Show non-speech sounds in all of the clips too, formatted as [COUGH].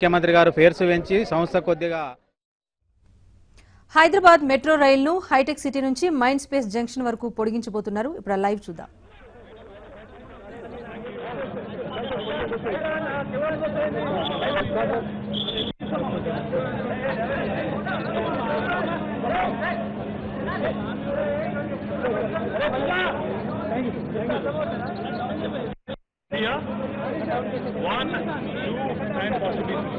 ముఖ్యమంత్రి గారు ఫేర్స్ పెంచి సంస్థ కొద్దిగా హైదరాబాద్ మెట్రో రైలును హైటెక్ సిటీ నుంచి మైండ్ స్పేస్ జంక్షన్ వరకు పొడిగించబోతున్నారు. ఇప్పుడు లైవ్ చూద్దాం. One,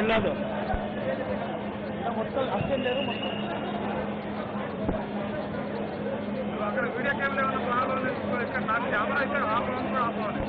వెళ్ళదు మొత్తం అస్సలు లేదు మొత్తం. అక్కడ వీడియో కెమెరా ఏమైనా ప్రాబ్లం లేదు ఇక్కడ నా కెమెరా అయితే ఆపడం కూడా ఆపవాలి.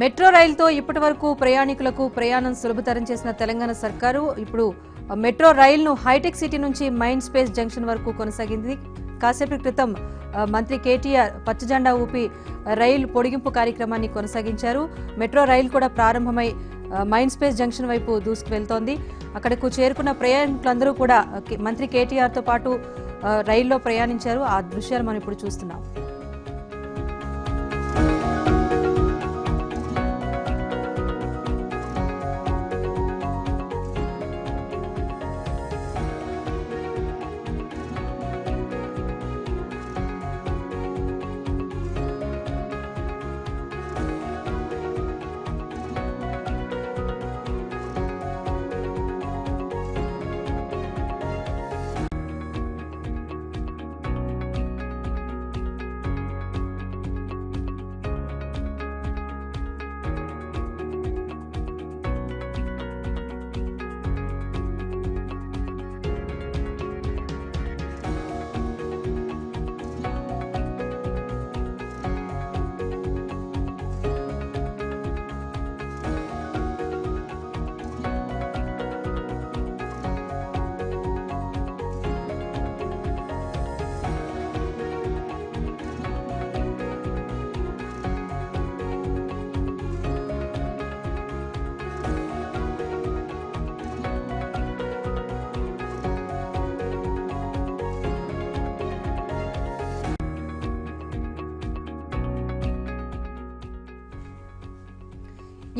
మెట్రో రైలుతో ఇప్పటి వరకు ప్రయాణికులకు ప్రయాణం సులభతరం చేసిన తెలంగాణ సర్కారు ఇప్పుడు మెట్రో రైలును హైటెక్ సిటీ నుంచి మైండ్ స్పేస్ జంక్షన్ వరకు కొనసాగింది. కాసేపటి క్రితం మంత్రి కేటీఆర్ పచ్చజెండా ఊపి రైలు పొడిగింపు కార్యక్రమాన్ని కొనసాగించారు. మెట్రో రైలు కూడా ప్రారంభమై మైండ్ స్పేస్ జంక్షన్ వైపు దూసుకు వెళ్తోంది అక్కడకు చేరుకున్న ప్రయాణికులందరూ కూడా మంత్రి కేటీఆర్తో పాటు రైల్లో ప్రయాణించారు. ఆ దృశ్యాలు మనం ఇప్పుడు చూస్తున్నాం.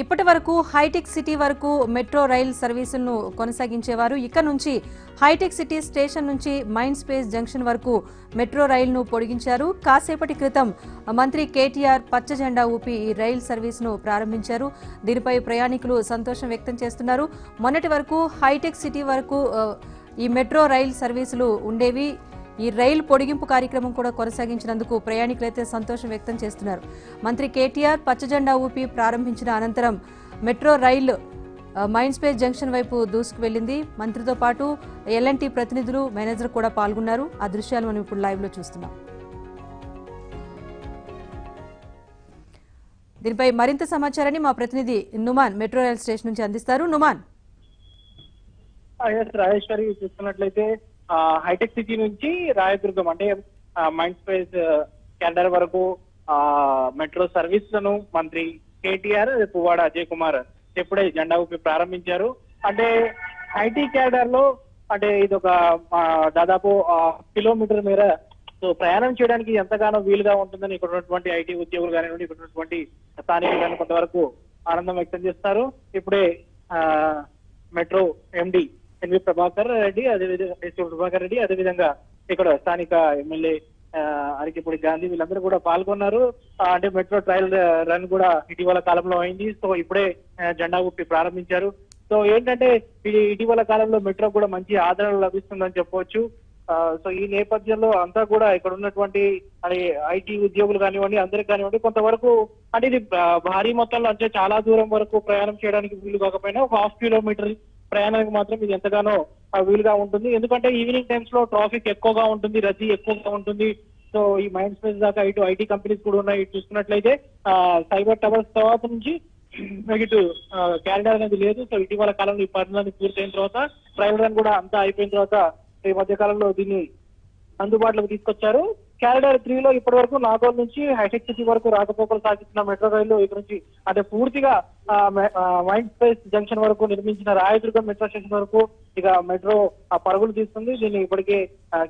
ఇప్పటి వరకు హైటెక్ సిటీ వరకు మెట్రో రైల్ సర్వీసులను కొనసాగించేవారు. ఇక నుంచి హైటెక్ సిటీ స్టేషన్ నుంచి మైండ్ స్పేస్ జంక్షన్ వరకు మెట్రో రైలును పొడిగించారు. కాసేపటి క్రితం మంత్రి కేటీఆర్ పచ్చ జెండా ఊపి ఈ రైల్ సర్వీసును ప్రారంభించారు. దీనిపై ప్రయాణికులు సంతోషం వ్యక్తం చేస్తున్నారు. మొన్నటి వరకు హైటెక్ సిటీ వరకు ఈ మెట్రో రైల్ సర్వీసులు ఉండేవి. ఈ రైలు పొడిగింపు కార్యక్రమం కూడా కొనసాగించినందుకు ప్రయాణికులైతే సంతోషం వ్యక్తం చేస్తున్నారు. మంత్రి కేటీఆర్ పచ్చజెండా ఊపి ప్రారంభించిన అనంతరం metro rail mind space junction వైపు దూసుకు వెళ్ళింది. మంత్రితో పాటు ఎల్ఎన్టీ ప్రతినిధులు మేనేజర్ కూడా పాల్గొన్నారు. ఆ దృశ్యాలు మనం ఇప్పుడు లైవ్లో చూస్తున్నాం. దీనిపై మరింత సమాచారాన్ని మా ప్రతినిధి నుమాన్ మెట్రో రైల్ స్టేషన్ నుంచి అందిస్తారు. నుమాన్. రాజేశ్వరి చూస్తున్నట్లయితే హైటెక్ సిటీ నుంచి రాయదుర్గం అంటే మైండ్ స్పేస్ క్యాండర్ వరకు ఆ మెట్రో సర్వీస్లను మంత్రి కేటీఆర్ పువ్వాడ అజయ్ కుమార్ ఎప్పుడే జెండా ఊపి ప్రారంభించారు. అంటే ఐటీ క్యాడర్లో అంటే ఇది ఒక దాదాపు కిలోమీటర్ మేర సో ప్రయాణం చేయడానికి ఎంతగానో వీలుగా ఉంటుందని ఇక్కడ ఉన్నటువంటి ఐటీ ఉద్యోగులు కానివ్వండి ఇక్కడ ఉన్నటువంటి స్థానికులు కానీ కొంతవరకు ఆనందం వ్యక్తం చేస్తారు. ఇప్పుడే ఆ metro MD NV Prabhakar Reddy అదేవిధంగా ఎస్వి ప్రభాకర్ రెడ్డి అదేవిధంగా ఇక్కడ స్థానిక ఎమ్మెల్యే అరికిపూడి గాంధీ వీళ్ళందరూ కూడా పాల్గొన్నారు. అంటే మెట్రో ట్రయల్ రన్ కూడా ఇటీవల కాలంలో అయింది. సో ఇప్పుడే జెండా ఊపి ప్రారంభించారు. సో ఏంటంటే ఇది ఇటీవల కాలంలో మెట్రో కూడా మంచి ఆదరణ లభిస్తుందని చెప్పవచ్చు సో ఈ నేపథ్యంలో అంతా కూడా ఇక్కడ ఉన్నటువంటి అది ఐటీ ఉద్యోగులు కానివ్వండి అందరికి కానివ్వండి కొంతవరకు అంటే ఇది భారీ మొత్తంలో అంటే చాలా దూరం వరకు ప్రయాణం చేయడానికి వీలు కాకపోయినా ఒక హాఫ్ కిలోమీటర్ ప్రయాణానికి మాత్రం ఇది ఎంతగానో వీలుగా ఉంటుంది. ఎందుకంటే ఈవినింగ్ టైమ్స్లో ట్రాఫిక్ ఎక్కువగా ఉంటుంది రద్దీ ఎక్కువగా ఉంటుంది. సో ఈ మైండ్ స్పేస్ దాకా ఇటు ఐటీ కంపెనీస్ కూడా ఉన్నాయి. ఇటు చూసుకున్నట్లయితే సైబర్ టవర్స్ తర్వాత నుంచి [CLEARS THROAT] ఇటు క్యాలెండర్ అనేది లేదు. సో ఇటీవల కాలంలో ఈ పనులన్నీ పూర్తయిన తర్వాత ట్రయల్ రన్ కూడా అంతా అయిపోయిన తర్వాత ఈ మధ్య కాలంలో దీన్ని అందుబాటులోకి తీసుకొచ్చారు. క్యారిడార్ త్రీ లో ఇప్పటి వరకు నాగోల్ నుంచి హైటెక్ సిటీ వరకు రాకపోకలు సాగిస్తున్న మెట్రో రైలు ఇక్కడ నుంచి అంటే పూర్తిగా ఆ, మె- మైండ్ స్పేస్ జంక్షన్ వరకు నిర్మించిన రాయదుర్గం మెట్రో స్టేషన్ వరకు ఇక మెట్రో ఆ పరుగులు తీస్తుంది. దీన్ని ఇప్పటికే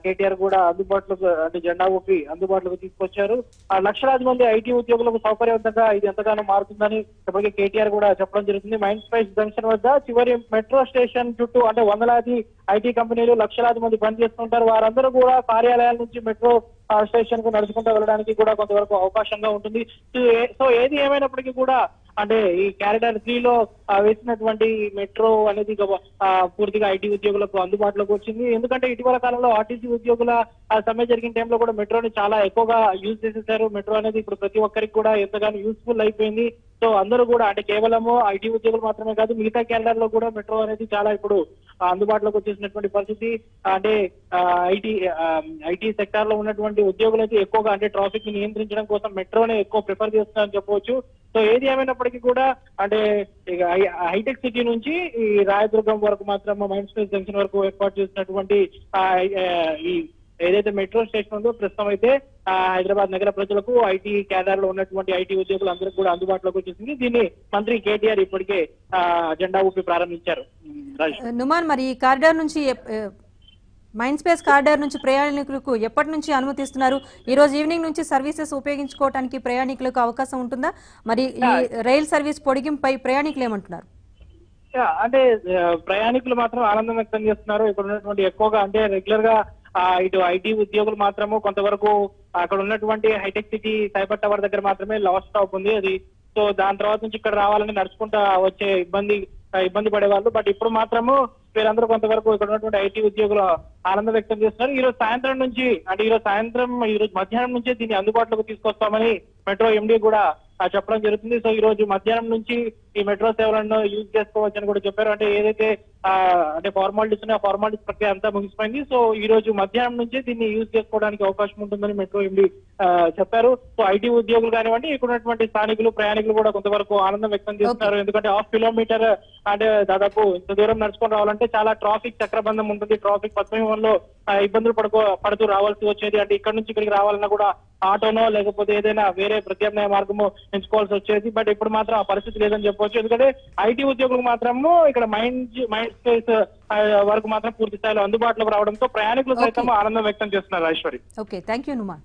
కేటీఆర్ కూడా అందుబాటులోకి అంటే జెండా ఊపి అందుబాటులోకి తీసుకొచ్చారు. ఆ లక్షలాది మంది ఐటీ ఉద్యోగులకు సౌకర్యవంతంగా ఇది ఎంతగానో మారుతుందని ఇప్పటికే కేటీఆర్ కూడా చెప్పడం జరుగుతుంది. మైండ్ స్పైస్ జంక్షన్ వద్ద చివరి మెట్రో స్టేషన్ చుట్టూ అంటే వందలాది ఐటీ కంపెనీలు లక్షలాది మంది పనిచేస్తుంటారు. వారందరూ కూడా కార్యాలయాల నుంచి మెట్రో స్టేషన్కు నడుచుకుంటూ వెళ్ళడానికి కూడా కొంతవరకు అవకాశంగా ఉంటుంది. సో సో ఏది ఏమైనప్పటికీ కూడా అంటే ఈ క్యారిడార్ త్రీ లో వేసినటువంటి మెట్రో అనేది పూర్తిగా ఐటీ ఉద్యోగులకు అందుబాటులోకి వచ్చింది. ఎందుకంటే ఇటీవల కాలంలో ఆర్టీసీ ఉద్యోగుల సమయం సమ్మె జరిగిన టైంలో కూడా మెట్రోని చాలా ఎక్కువగా యూజ్ చేసేసారు. మెట్రో అనేది ఇప్పుడు ప్రతి ఒక్కరికి కూడా ఎంతగానో యూస్ఫుల్ అయిపోయింది. సో అందరూ కూడా అంటే కేవలము ఐటీ ఉద్యోగులు మాత్రమే కాదు మిగతా క్యారిడార్లో కూడా మెట్రో అనేది చాలా ఇప్పుడు అందుబాటులోకి వచ్చేసినటువంటి పరిస్థితి. అంటే ఐటీ ఐటీ సెక్టార్లో ఉన్నటువంటి ఉద్యోగులు అయితే ఎక్కువగా అంటే ట్రాఫిక్ని నియంత్రించడం కోసం మెట్రోనే ఎక్కువ ప్రిఫర్ చేస్తున్నారని చెప్పవచ్చు. సో ఏది ఏమైనప్పటికీ కూడా అంటే ఇక హైటెక్ సిటీ నుంచి ఈ రాయదుర్గం వరకు మాత్రం మైండ్ స్పేస్ జంక్షన్ వరకు ఏర్పాటు చేసినటువంటి ఈ ఏదైతే మెట్రో స్టేషన్ ఉందో ప్రస్తుతం అయితే హైదరాబాద్ నగర ప్రజలకు ఐటీ కేదార్లో ఉన్నటువంటి ఐటీ ఉద్యోగులు అందరికీ కూడా అందుబాటులోకి వచ్చేసింది. దీన్ని మంత్రి కేటీఆర్ ఇప్పటికే ఆ, జెండా ఊపి ప్రారంభించారు. నుమాన్ మరి ఈ కారిడార్ నుంచి మైండ్ స్పేస్ కారిడార్ నుంచి ప్రయాణికులకు ఎప్పటి నుంచి అనుమతిస్తున్నారు? ఈ రోజు ఈవినింగ్ నుంచి సర్వీసెస్ ఉపయోగించుకోవడానికి ప్రయాణికులకు అవకాశం ఉంటుందా? మరి ఈ రైల్ సర్వీస్ పొడిగింపై ప్రయాణికులు ఏమంటున్నారు? అంటే ప్రయాణికులు మాత్రం ఆనందం వ్యక్తం చేస్తున్నారు. ఇక్కడ ఉన్నటువంటి ఎక్కువగా అంటే రెగ్యులర్గా ఇటు ఐటీ ఉద్యోగులు మాత్రము కొంతవరకు అక్కడ ఉన్నటువంటి హైటెక్ సిటీ సైబర్ టవర్ దగ్గర మాత్రమే లాస్ట్ స్టాప్ ఉంది. అది సో దాని తర్వాత నుంచి ఇక్కడ రావాలని నడుచుకుంటా వచ్చే ఇబ్బంది ఇబ్బంది పడేవాళ్ళు. బట్ ఇప్పుడు మాత్రము వీరందరూ కొంతవరకు ఇక్కడ ఉన్నటువంటి ఐటీ ఉద్యోగులు ఆనందం వ్యక్తం చేస్తున్నారు. ఈ రోజు సాయంత్రం నుంచి అంటే ఈ రోజు సాయంత్రం ఈ రోజు మధ్యాహ్నం నుంచే దీన్ని అందుబాటులోకి తీసుకొస్తామని మెట్రో ఎండీ కూడా చెప్పడం జరుగుతుంది. సో ఈ రోజు మధ్యాహ్నం నుంచి ఈ మెట్రో సేవలను యూజ్ చేసుకోవచ్చు అని కూడా చెప్పారు. అంటే ఏదైతే అంటే ఫార్మాలిటీస్ ఉన్నాయో ఆ ఫార్మాలిటీస్ ప్రక్రియ అంతా ముగిసిపోయింది. సో ఈ రోజు మధ్యాహ్నం నుంచి దీన్ని యూజ్ చేసుకోవడానికి అవకాశం ఉంటుందని మెట్రో ఎండి చెప్పారు. సో ఐటీ ఉద్యోగులు కానివ్వండి ఇక్కడ ఉన్నటువంటి స్థానికులు ప్రయాణికులు కూడా కొంతవరకు ఆనందం వ్యక్తం చేస్తున్నారు. ఎందుకంటే హాఫ్ కిలోమీటర్ అంటే దాదాపు ఇంత దూరం నడుచుకొని రావాలంటే చాలా ట్రాఫిక్ చక్రబంధం ఉంటుంది. ట్రాఫిక్ పశ్చిమంలో ఇబ్బందులు పడుకో పడుతూ రావాల్సి వచ్చేది. అంటే ఇక్కడ నుంచి ఇక్కడికి రావాలన్నా కూడా ఆటోనో లేకపోతే ఏదైనా వేరే ప్రత్యామ్నాయ మార్గము ఎంచుకోవాల్సి వచ్చేది. బట్ ఇప్పుడు మాత్రం ఆ పరిస్థితి లేదని చెప్పవచ్చు ఎందుకంటే ఐటీ ఉద్యోగులకు మాత్రము ఇక్కడ మైండ్ మైండ్ స్పేస్ వరకు మాత్రం పూర్తి స్థాయిలో అందుబాటులోకి రావడంతో ప్రయాణికులు సైతం ఆనందం వ్యక్తం చేస్తున్నారు Aishwari okay thank you Numan